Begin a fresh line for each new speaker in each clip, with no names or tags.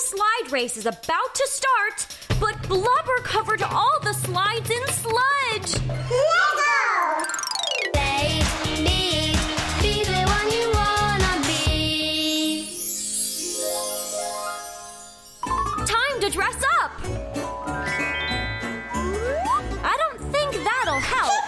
slide race is about to start, but Blubber covered all the slides in sludge.
Lego!
Play, be, be the one you wanna be.
Time to dress up. I don't think that'll help.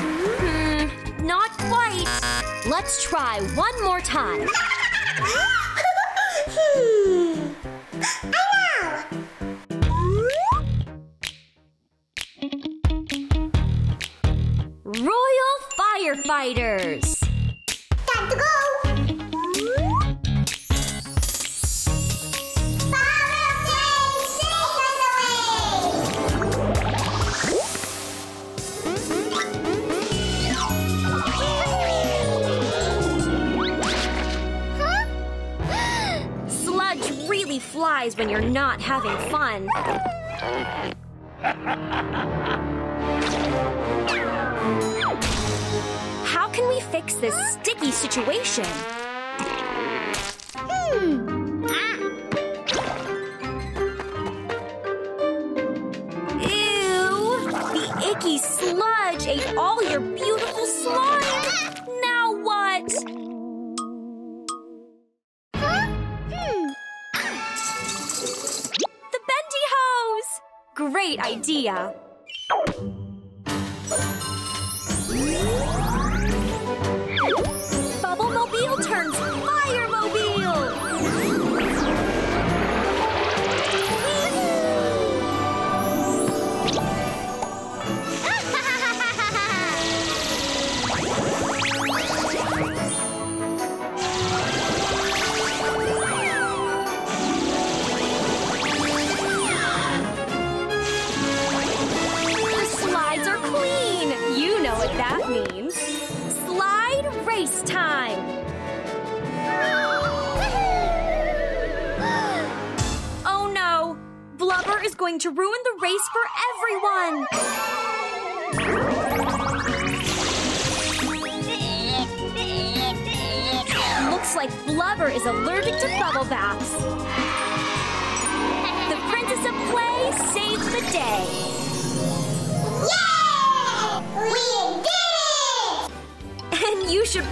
Hmm, not quite. Let's try one more time. Royal Firefighters. Really flies when you're not having fun. How can we fix this sticky situation?
Hmm.
Ew! The icky sludge ate all your beautiful slime! Great idea! Race time! Oh no! Blubber is going to ruin the race for everyone! Looks like Blubber is allergic to bubble baths. The Princess of Play saves the day.